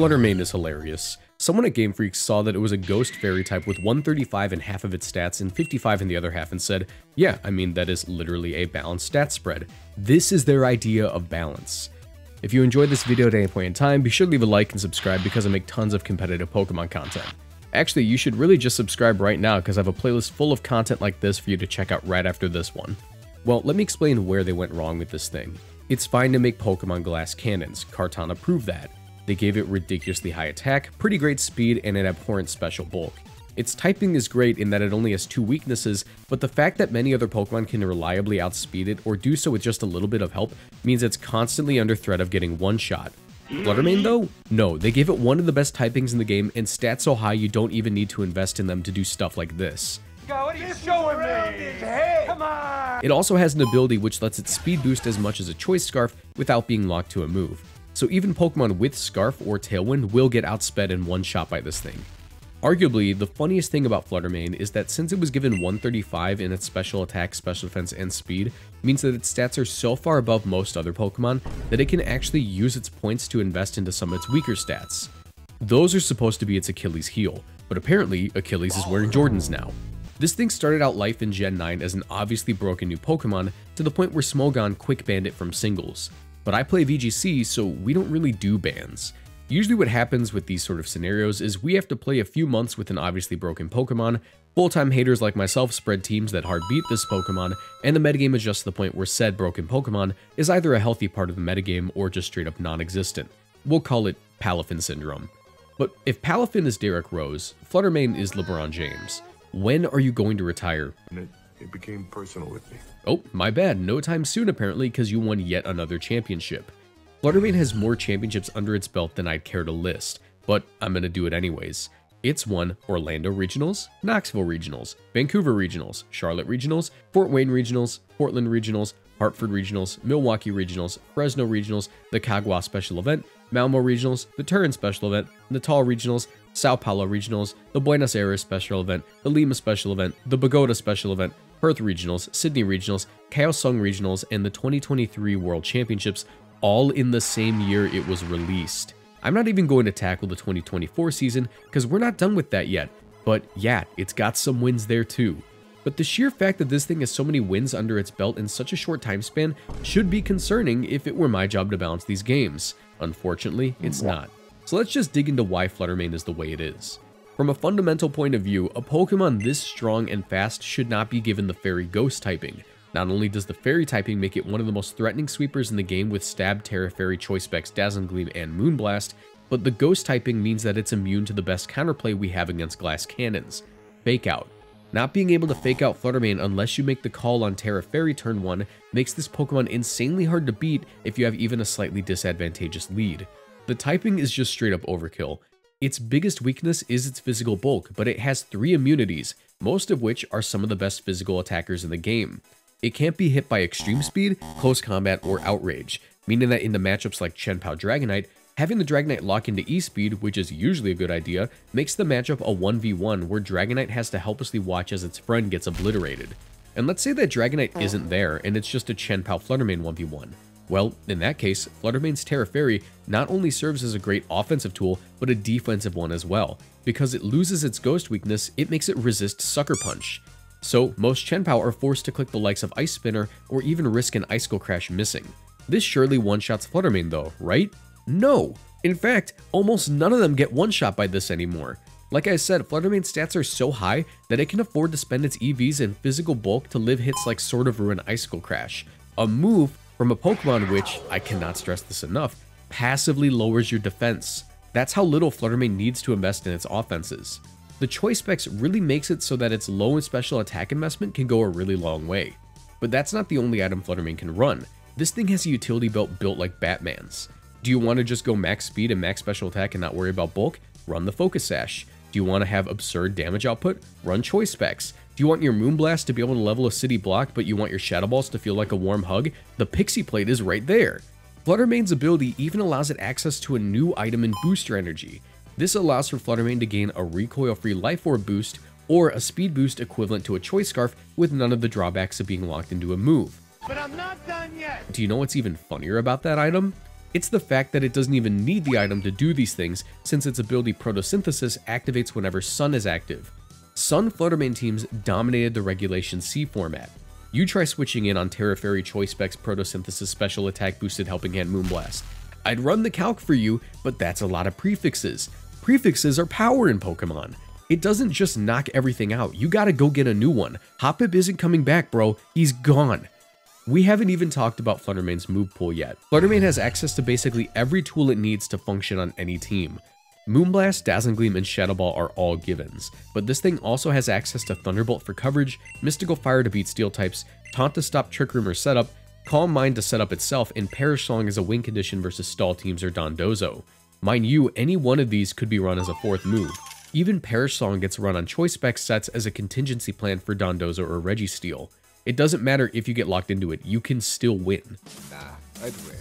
Fluttermane is hilarious. Someone at Game Freak saw that it was a ghost fairy type with 135 in half of its stats and 55 in the other half and said, yeah, I mean, that is literally a balanced stat spread. This is their idea of balance. If you enjoyed this video at any point in time, be sure to leave a like and subscribe because I make tons of competitive Pokemon content. Actually, you should really just subscribe right now because I have a playlist full of content like this for you to check out right after this one. Well, let me explain where they went wrong with this thing. It's fine to make Pokemon glass cannons, Kartana proved that. They gave it ridiculously high attack, pretty great speed, and an abhorrent special bulk. Its typing is great in that it only has two weaknesses, but the fact that many other Pokemon can reliably outspeed it or do so with just a little bit of help means it's constantly under threat of getting one-shot. Fluttermane though? No, they gave it one of the best typings in the game and stats so high you don't even need to invest in them to do stuff like this. what are you showing me? Hey, come on! It also has an ability which lets it speed boost as much as a Choice Scarf without being locked to a move. So even Pokemon with Scarf or Tailwind will get outsped in one shot by this thing. Arguably, the funniest thing about Fluttermane is that since it was given 135 in its special attack, special defense, and speed, means that its stats are so far above most other Pokemon that it can actually use its points to invest into some of its weaker stats. Those are supposed to be its Achilles heel, but apparently Achilles is wearing Jordans now. This thing started out life in Gen 9 as an obviously broken new Pokemon to the point where Smogon quick banned it from singles. But I play VGC, so we don't really do bans. Usually what happens with these sort of scenarios is we have to play a few months with an obviously broken Pokemon, full-time haters like myself spread teams that hard beat this Pokemon, and the metagame adjusts to the point where said broken Pokemon is either a healthy part of the metagame or just straight up non-existent. We'll call it Palafin Syndrome. But if Palafin is Derrick Rose, Fluttermane is LeBron James. When are you going to retire? It, became personal with me. Oh, my bad, no time soon apparently because you won yet another championship. Fluttermane has more championships under its belt than I'd care to list, but I'm gonna do it anyways. It's won Orlando Regionals, Knoxville Regionals, Vancouver Regionals, Charlotte Regionals, Fort Wayne Regionals, Portland Regionals, Hartford Regionals, Milwaukee Regionals, Fresno Regionals, the Cagua Special Event, Malmo Regionals, the Turin Special Event, Natal Regionals, Sao Paulo Regionals, the Buenos Aires Special Event, the Lima Special Event, the Bogota Special Event, Perth Regionals, Sydney Regionals, Kaohsiung Regionals, and the 2023 World Championships all in the same year it was released. I'm not even going to tackle the 2024 season because we're not done with that yet, but yeah, it's got some wins there too. But the sheer fact that this thing has so many wins under its belt in such a short time span should be concerning if it were my job to balance these games. Unfortunately, it's not. So let's just dig into why Fluttermane is the way it is. From a fundamental point of view, a Pokemon this strong and fast should not be given the Fairy Ghost typing, not only does the Fairy typing make it one of the most threatening sweepers in the game with Stab, Tera Fairy, Choice Specs, Dazzling Gleam, and Moonblast, but the Ghost typing means that it's immune to the best counterplay we have against Glass Cannons, Fake Out. Not being able to fake out Fluttermane unless you make the call on Tera Fairy turn 1 makes this Pokemon insanely hard to beat if you have even a slightly disadvantageous lead. The typing is just straight up overkill. Its biggest weakness is its physical bulk, but it has 3 immunities, most of which are some of the best physical attackers in the game. It can't be hit by extreme speed, close combat, or outrage, meaning that in the matchups like Chien-Pao Dragonite, having the Dragonite lock into E-Speed, which is usually a good idea, makes the matchup a 1v1 where Dragonite has to helplessly watch as its friend gets obliterated. And let's say that Dragonite isn't there and it's just a Chien-Pao Fluttermane 1v1. Well, in that case, Fluttermane's Tera Fairy not only serves as a great offensive tool, but a defensive one as well. Because it loses its ghost weakness, it makes it resist Sucker Punch. So, most Chien-Pao are forced to click the likes of Ice Spinner or even risk an Icicle Crash missing. This surely one-shots Fluttermane though, right? No! In fact, almost none of them get one-shot by this anymore. Like I said, Fluttermane's stats are so high that it can afford to spend its EVs and physical bulk to live hits like Sword of Ruin Icicle Crash, a move from a Pokemon which, I cannot stress this enough, passively lowers your defense. That's how little Fluttermane needs to invest in its offenses. The choice specs really makes it so that its low and special attack investment can go a really long way. But that's not the only item Fluttermane can run. This thing has a utility belt built like Batman's. Do you want to just go max speed and max special attack and not worry about bulk? Run the Focus Sash. Do you want to have absurd damage output? Run Choice Specs. Do you want your Moonblast to be able to level a city block, but you want your Shadow Balls to feel like a warm hug? The Pixie Plate is right there. Fluttermane's ability even allows it access to a new item in Booster Energy. This allows for Fluttermane to gain a recoil-free Life Orb boost or a speed boost equivalent to a Choice Scarf with none of the drawbacks of being locked into a move. But I'm not done yet! Do you know what's even funnier about that item? It's the fact that it doesn't even need the item to do these things since its ability Protosynthesis activates whenever Sun is active. Sun Fluttermane teams dominated the Regulation C format. You try switching in on Tera Fairy Choice Specs Protosynthesis Special Attack Boosted Helping Hand Moonblast. I'd run the calc for you, but that's a lot of prefixes. Prefixes are power in Pokemon. It doesn't just knock everything out, you gotta go get a new one. Hoppip isn't coming back, bro. He's gone. We haven't even talked about Fluttermane's move pool yet. Fluttermane has access to basically every tool it needs to function on any team. Moonblast, Dazzling Gleam, and Shadow Ball are all givens, but this thing also has access to Thunderbolt for coverage, Mystical Fire to beat Steel types, Taunt to stop Trick Room or setup, Calm Mind to set up itself, and Perish Song as a win condition versus stall teams or Dondozo. Mind you, any one of these could be run as a fourth move. Even Perish Song gets run on choice spec sets as a contingency plan for Dondozo or Registeel. It doesn't matter if you get locked into it, you can still win. Nah, I'd win.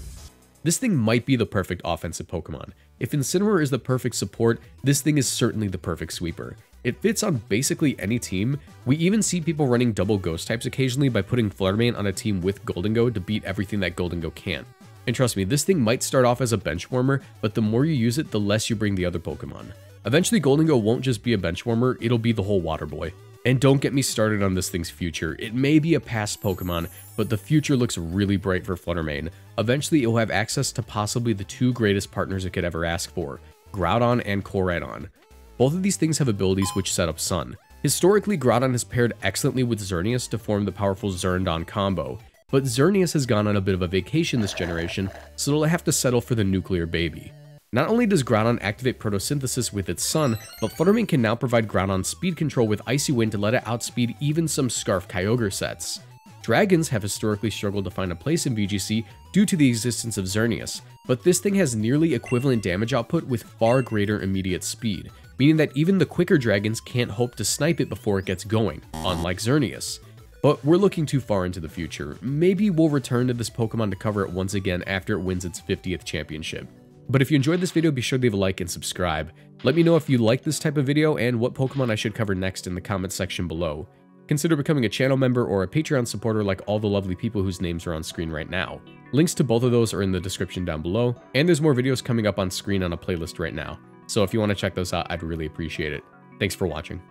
This thing might be the perfect offensive Pokemon. If Incineroar is the perfect support, this thing is certainly the perfect sweeper. It fits on basically any team. We even see people running double ghost types occasionally by putting Fluttermane on a team with Gholdengo to beat everything that Gholdengo can't. And trust me, this thing might start off as a bench warmer, but the more you use it, the less you bring the other Pokemon. Eventually Gholdengo won't just be a bench warmer, it'll be the whole water boy. And don't get me started on this thing's future. It may be a past Pokemon, but the future looks really bright for Fluttermane. Eventually, it will have access to possibly the two greatest partners it could ever ask for, Groudon and Koraidon. Both of these things have abilities which set up Sun. Historically, Groudon has paired excellently with Xerneas to form the powerful Xerndon combo, but Xerneas has gone on a bit of a vacation this generation, so they'll have to settle for the nuclear baby. Not only does Groudon activate Protosynthesis with its sun, but Fluttermane can now provide Groudon speed control with Icy Wind to let it outspeed even some Scarf Kyogre sets. Dragons have historically struggled to find a place in VGC due to the existence of Xerneas, but this thing has nearly equivalent damage output with far greater immediate speed, meaning that even the quicker dragons can't hope to snipe it before it gets going, unlike Xerneas. But we're looking too far into the future. Maybe we'll return to this Pokemon to cover it once again after it wins its 50th championship. But if you enjoyed this video, be sure to leave a like and subscribe. Let me know if you like this type of video and what Pokemon I should cover next in the comments section below. Consider becoming a channel member or a Patreon supporter like all the lovely people whose names are on screen right now. Links to both of those are in the description down below, and there's more videos coming up on screen on a playlist right now. So if you want to check those out, I'd really appreciate it. Thanks for watching.